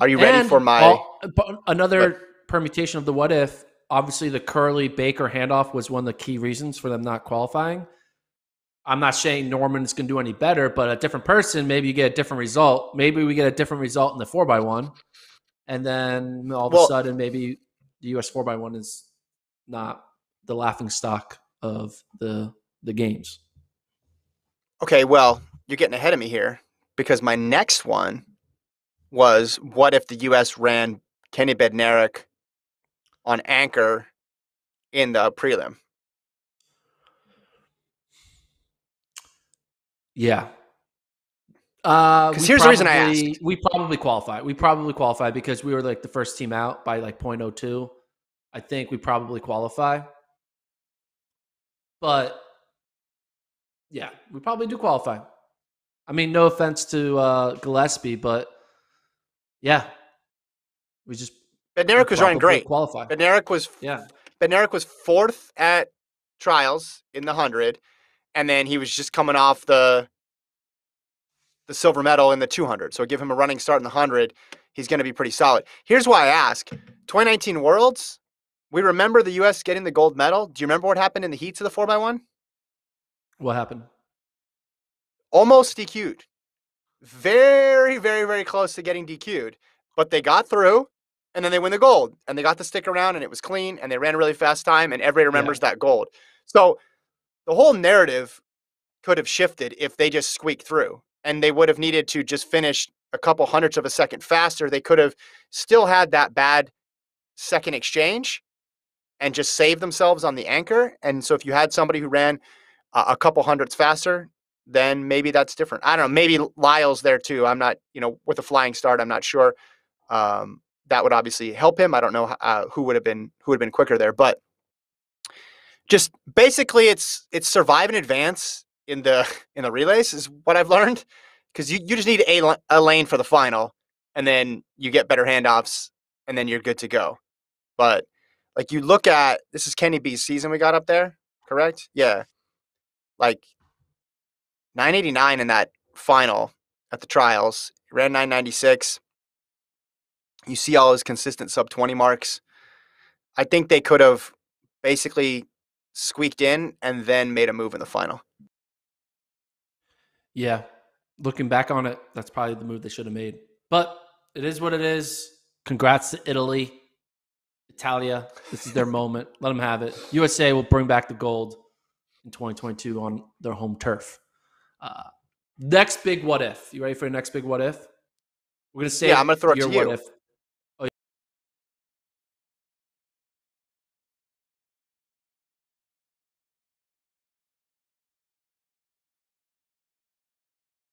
Are you ready And for my? all- but another permutation of the what if? Obviously, the Kerley Baker handoff was one of the key reasons for them not qualifying. I'm not saying Norman's going to do any better, but a different person, maybe you get a different result. Maybe we get a different result in the four by one, and then all of Well- a sudden, maybe the US four by one is not the laughing stock of the the games. Okay, well, you're getting ahead of me here because my next one was what if the U.S. ran Kenny Bednarek on anchor in the prelim? Yeah. Uh, 'Cause we here's the reason I probably- asked. We probably qualify. We probably qualify because we were like the first team out by like 0.02. I think we probably qualify. But yeah, we probably do qualify. I mean, no offense to uh, Gillespie, but yeah, we just we Bednarek was running great. Qualify. Bednarek was Yeah. Bednarek was fourth at trials in the hundred, and then he was just coming off the the silver medal in the 200. So give him a running start in the 100. He's going to be pretty solid. Here's why I ask 2019 Worlds, we remember the U.S. getting the gold medal. Do you remember what happened in the heats of the 4x1? What happened? Almost DQ'd. Very, very, very close to getting DQ'd. But they got through and then they win the gold and they got to stick around and it was clean and they ran a really fast time and everybody remembers that gold. So the whole narrative could have shifted if they just squeaked through and they would have needed to just finish a couple hundredths of a second faster. They could have still had that bad second exchange and just saved themselves on the anchor. And so if you had somebody who ran a, a couple hundredths faster, then maybe that's different. I don't know. Maybe Lyles there too. I'm not, you know, with a flying start, I'm not sure. Um, that would obviously help him. I don't know uh, who would have been who would have been quicker there, but just basically, it's it's survive in advance in the in the relays is what I've learned because you, you just need a, a lane for the final and then you get better handoffs and then you're good to go. But like you look at this is Kenny B's season we got up there, correct? Yeah. Like 989 in that final at the trials, ran 996. You see all his consistent sub 20 marks. I think they could have basically squeaked in and then made a move in the final. Yeah. Looking back on it, that's probably the move they should have made. But it is what it is. Congrats to Italy, Italia. This is their moment. Let them have it. USA will bring back the gold in 2022 on their home turf. Uh, next big what if. You ready for the next big what if? We're gonna say Yeah, I'm gonna throw it your to what you. if.